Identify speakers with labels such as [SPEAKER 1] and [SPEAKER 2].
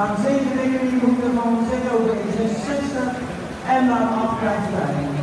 [SPEAKER 1] Gaan. Baan 7, Rekening Hoeken van de ZOB 66. En baan 8 blijft bij.